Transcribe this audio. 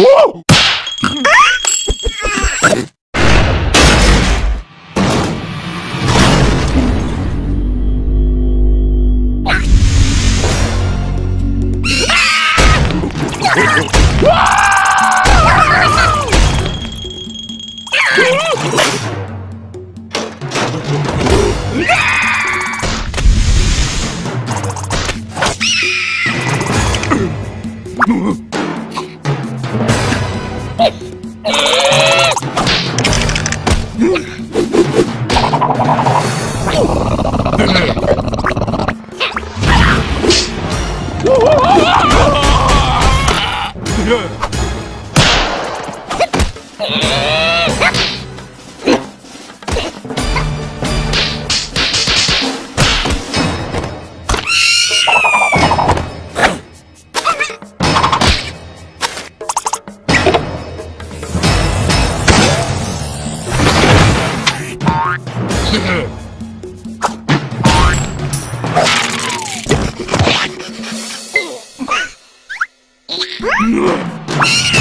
Whoa! Ugh! Yeah. Ah!